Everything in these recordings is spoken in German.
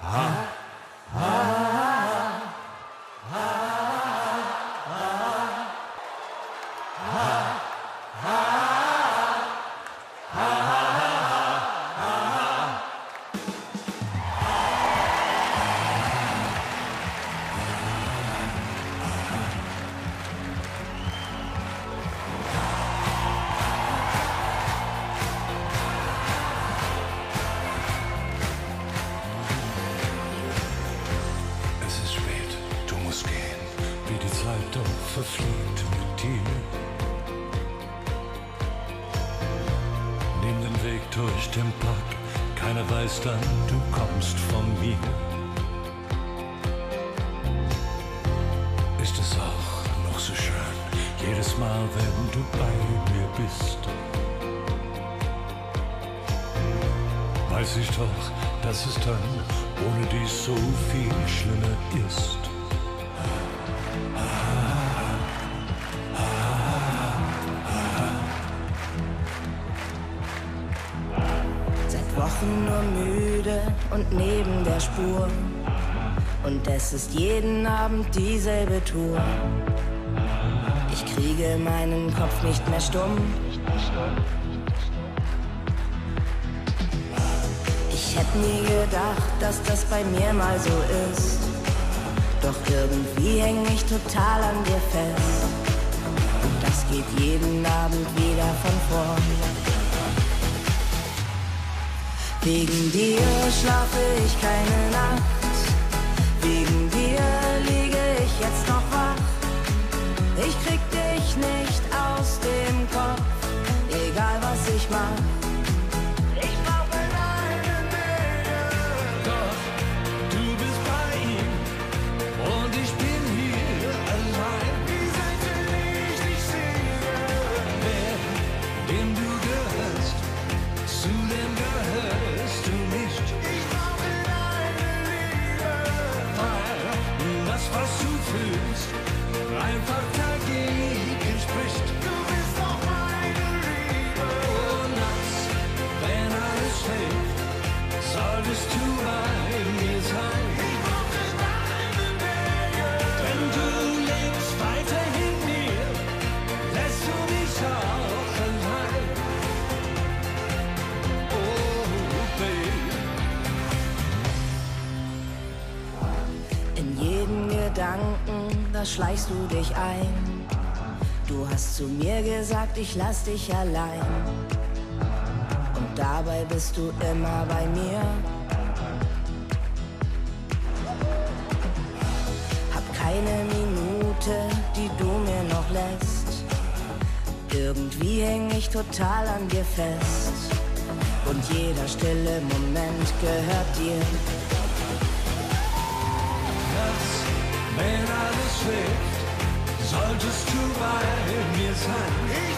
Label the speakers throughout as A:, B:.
A: Es Zeit doch verfliegt mit dir. Nimm den Weg durch den Park, keiner weiß dann, du kommst von mir. Ist es auch noch so schön, jedes Mal, wenn du bei mir bist. Weiß ich doch, dass es dann ohne dies so viel schlimmer ist.
B: Wochen nur müde und neben der Spur. Und es ist jeden Abend dieselbe Tour. Ich kriege meinen Kopf nicht mehr stumm. Ich hätte nie gedacht, dass das bei mir mal so ist. Doch irgendwie häng ich total an dir fest. Und das geht jeden Abend wieder von vorn. Wegen dir schlafe ich keine Nacht. Wegen
A: einfach
B: schleichst du dich ein. Du hast zu mir gesagt, ich lass dich allein. Und dabei bist du immer bei mir. Hab keine Minute, die du mir noch lässt. Irgendwie häng ich total an dir fest. Und jeder stille Moment gehört dir.
A: Schläft, solltest du bei mir sein. Ich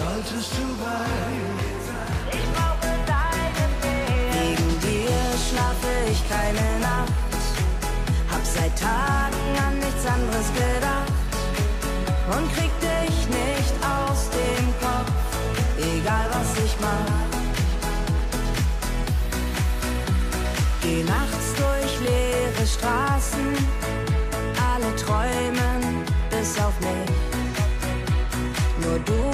A: solltest du bei. Ich brauche deine Nähe.
B: Wegen dir schlafe ich keine Nacht. Hab seit Tagen an nichts anderes gedacht. Und krieg dich nicht aus dem Kopf, egal was ich mach. Geh nachts durch leere Straßen, alle träumen bis auf mich. Nur du